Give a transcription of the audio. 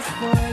for